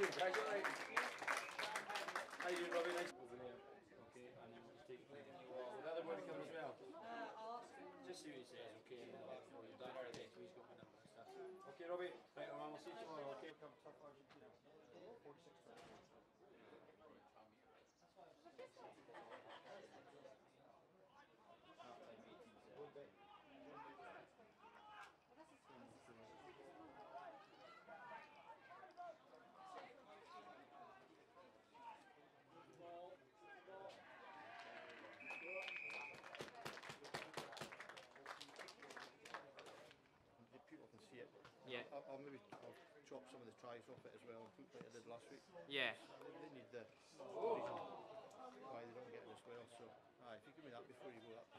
Congratulations. How you doing, Robbie? Nice. Okay, and then we'll take it from there. Will the other boy come as well? Just see what he says, okay, and then him know you've done everything, so he's got my number and stuff. Okay, Robbie, right, we'll see you tomorrow, okay? Come tough Argentina. 46 The people can see it. Yeah. I'll, I'll maybe I'll chop some of the tries off it as well and put like I did last week. Yeah. They, they need the why they don't get it as well. So, aye, if you give me that before you go, that'd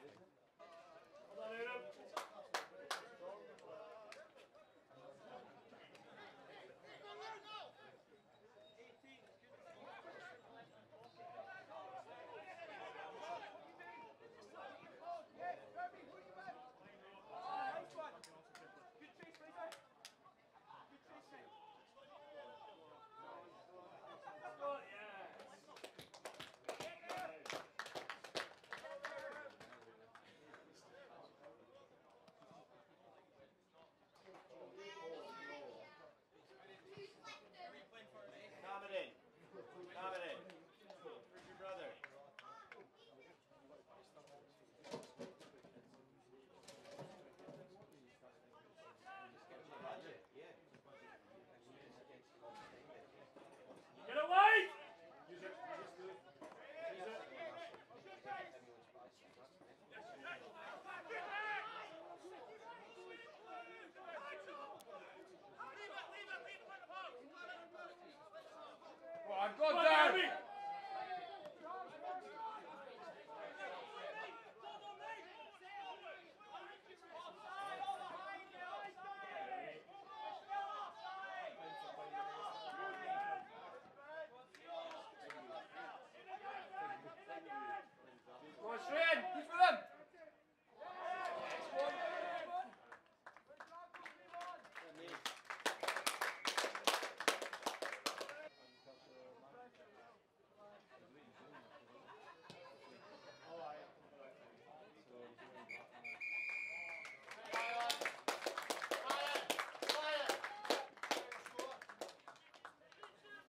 Go down!